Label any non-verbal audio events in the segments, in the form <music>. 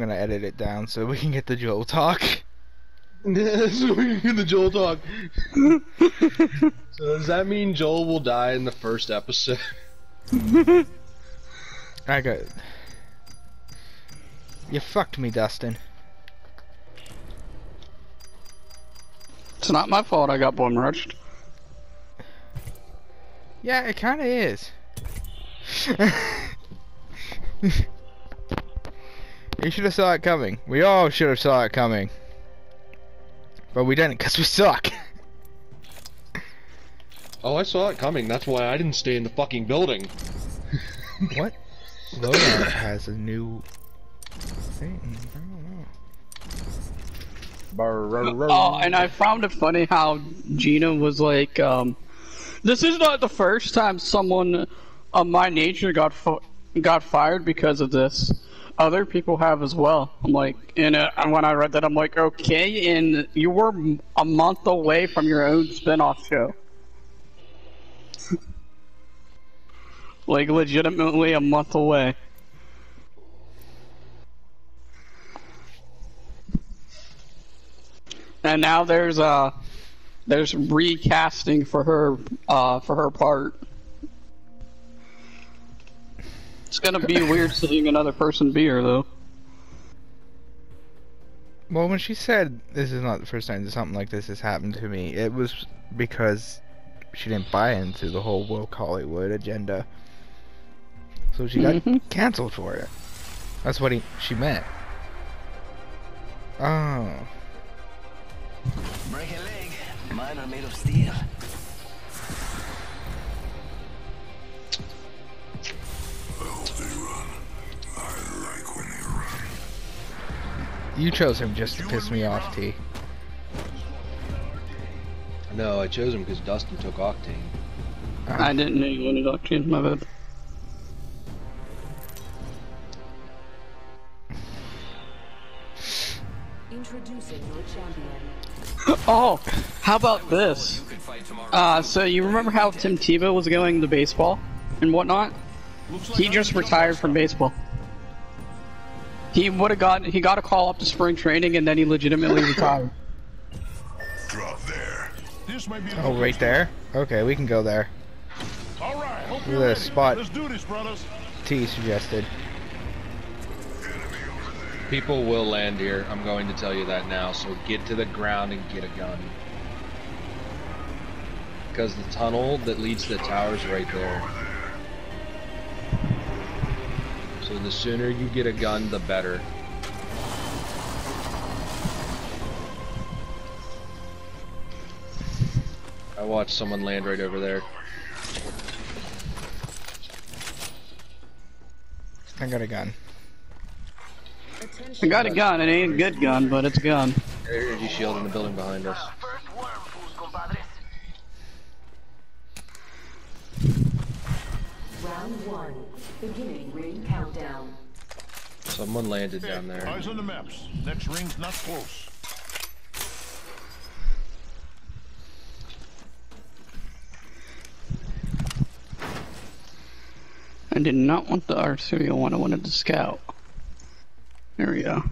gonna edit it down so we can get the Joel talk. <laughs> so we can get the Joel talk. so does that mean Joel will die in the first episode? <laughs> I got. You fucked me, Dustin. It's not my fault I got bomb rushed. Yeah, it kind of is. <laughs> you should have saw it coming. We all should have saw it coming. But we didn't, because we suck. <laughs> Oh, I saw it coming. That's why I didn't stay in the fucking building. <laughs> what? Loadout has a new thing. I don't know. Oh, and I found it funny how Gina was like, um, "This is not the first time someone of my nature got got fired because of this. Other people have as well." I'm like, and, uh, when I read that, I'm like, "Okay," and you were a month away from your own spin-off show. like legitimately a month away. And now there's uh there's recasting for her uh for her part. It's gonna be weird seeing another person be her though. Well, when she said this is not the first time that something like this has happened to me, it was because she didn't buy into the whole woke Hollywood agenda. So she got mm -hmm. canceled for it. That's what he she meant. Oh. Break a leg. Mine are made of steel. You chose him just to piss me off, T. No, I chose him because Dustin took Octane. I didn't know you wanted Octane, my bad. Introducing your champion. <laughs> oh, how about this? Uh, so you remember how Tim Tebow was going to baseball and whatnot? He just retired from baseball. He would have got he got a call up to spring training and then he legitimately retired. Drop there. Oh, right there. Okay, we can go there. All right, the spot. Let's do this, brothers. T suggested. People will land here. I'm going to tell you that now. So get to the ground and get a gun. Because the tunnel that leads to the tower is right there. So the sooner you get a gun, the better. I watched someone land right over there. I got a gun. I got a gun. It ain't a good gun, but it's a gun. Energy shield in the building behind us. Round one. Beginning ring countdown. Someone landed down there. Eyes on the maps. Next ring's not close. I did not want the Arterial one, I wanted the scout. There we go.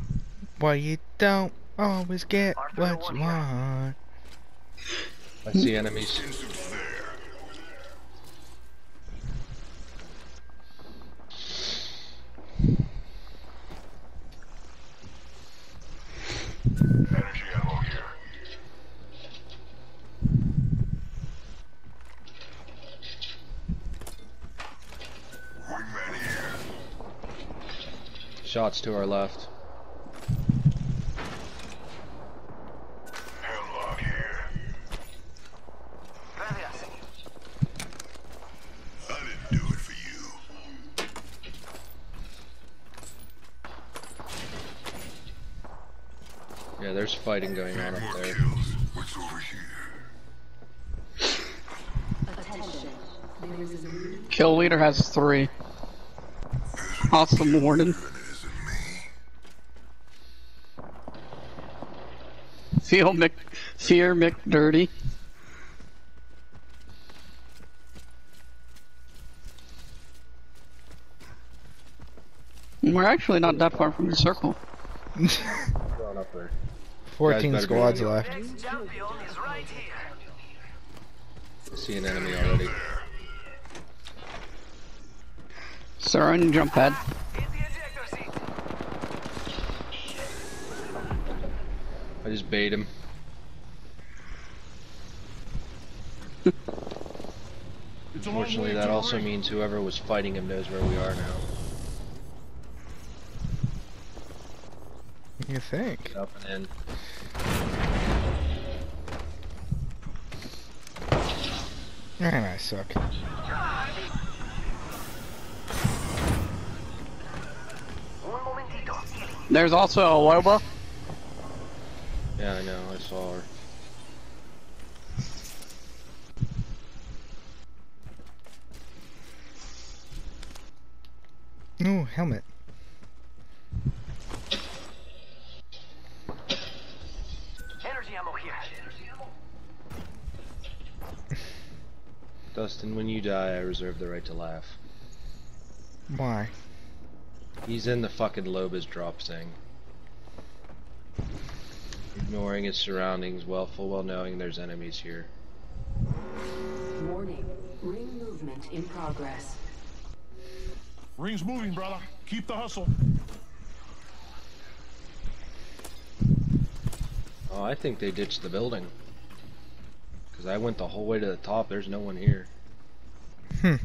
Well, you don't always get what you want. I see enemies. Shots to our left. Yeah, there's fighting going on up there. Kill leader has three. Awesome warning. Feel Mc Fear McDirty. We're actually not that far from the circle. Going up there. 14 squads ready. left. I see an enemy already. Sir, on your jump pad. I just bait him. <laughs> Unfortunately, that also means whoever was fighting him knows where we are now. What do you think? Up and in. Man, I suck. There's also a Loba. Yeah, I know. I saw her. Ooh, helmet. Energy ammo here. Dustin, when you die, I reserve the right to laugh. Why? He's in the fucking Lobas drop thing. Ignoring his surroundings, well, full well knowing there's enemies here. Warning. Ring movement in progress. Ring's moving, brother. Keep the hustle. Oh, I think they ditched the building. Because I went the whole way to the top, there's no one here. Hmm.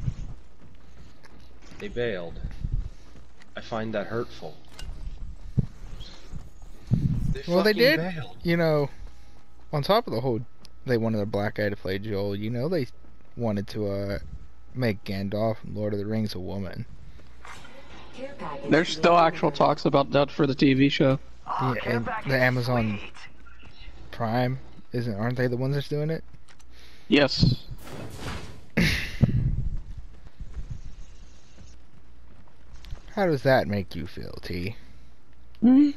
They bailed. I find that hurtful. Well, they did. bailed. You know, on top of the whole, they wanted a black guy to play Joel. You know, they wanted to uh make Gandalf from Lord of the Rings a woman. There's still actual talks about that for the TV show. Oh, Yeah, and the Amazon sweet. Prime isn't? Aren't they the ones that's doing it? Yes. How does that make you feel, T? Uh,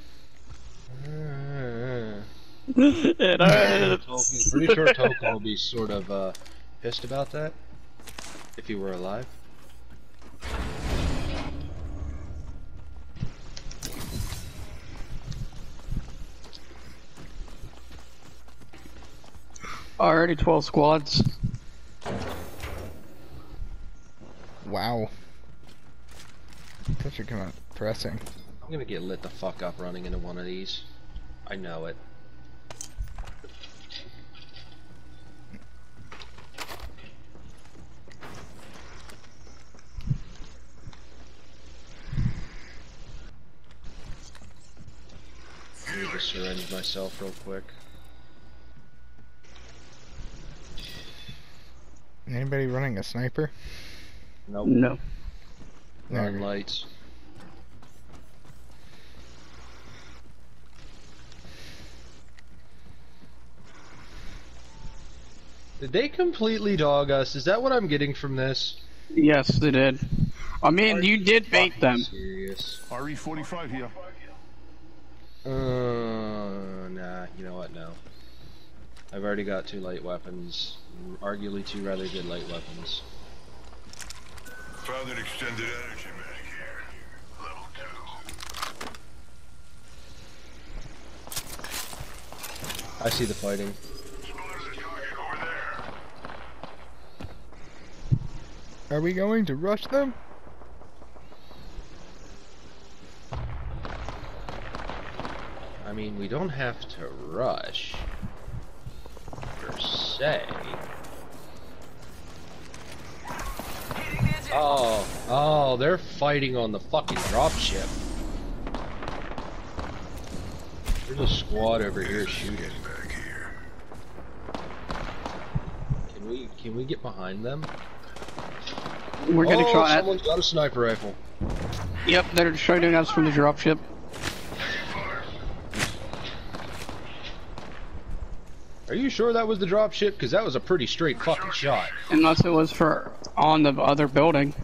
it, uh, Tolkien, pretty sure Tolkien will be sort of uh, pissed about that if he were alive. already 12 squads. Wow. That should come out pressing. I'm gonna get lit the fuck up running into one of these. I know it. Syringe myself real quick. Anybody running a sniper? Nope. No. Run lights. Did they completely dog us? Is that what I'm getting from this? Yes, they did. I mean, you did bait them. Serious. RE45 here. Uh, nah. You know what? No. I've already got two light weapons. Arguably two rather good light weapons. Found an extended energy mag here. Level two. I see the fighting. Spotted a target over there. Are we going to rush them? I mean, we don't have to rush. Per se. Oh, oh, they're fighting on the fucking dropship. There's a squad over here shooting. Back here. Can we can we get behind them? We're gonna oh, try it. someone's got a sniper rifle. Yep, they're shooting us from the dropship. Are you sure that was the dropship? Because that was a pretty straight fucking shot. Unless it was for on the other building.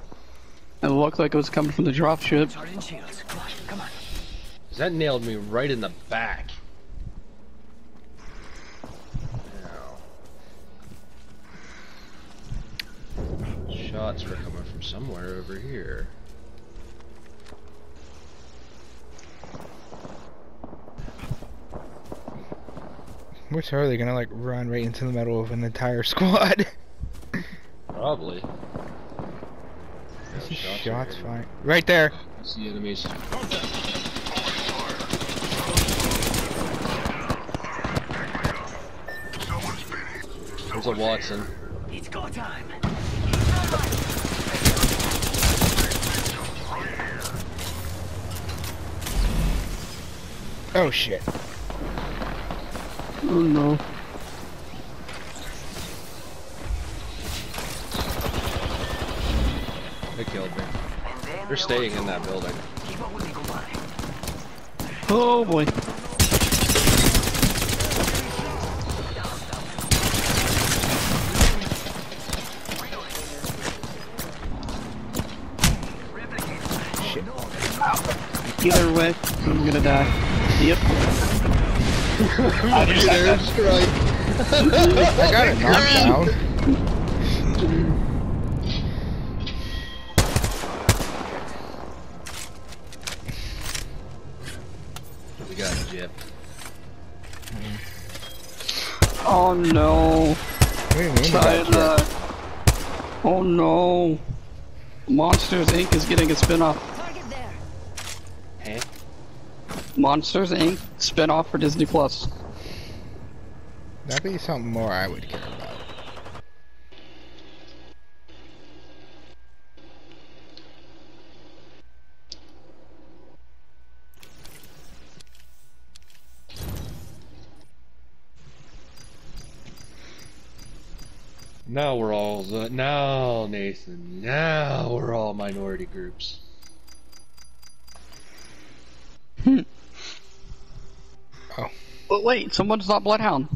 It looked like it was coming from the dropship. Charging shields. Come on, come on. 'Cause that nailed me right in the back. Ow. Shots were coming from somewhere over here. We're they gonna like run right into the middle of an entire <laughs> squad. Probably. This is Shots shots fired. fine. Right there. I see enemies. Someone's. There's a Wattson. It's go time. Oh shit. Oh no. They killed me. They're staying in that building. Keep up with me, compadre. Oh boy. Shit. Either way, I'm gonna die. Yep. I just had that. I got it knocked down. We got a Jip. Oh no. What do you mean by that? China. Oh no. Monsters Inc. is getting a spin-off. Hey? Monsters Inc. spin-off for Disney Plus. That'd be something more I would care about. Now we're all the now Nathan. Now we're all minority groups. Wait, someone's not Bloodhound.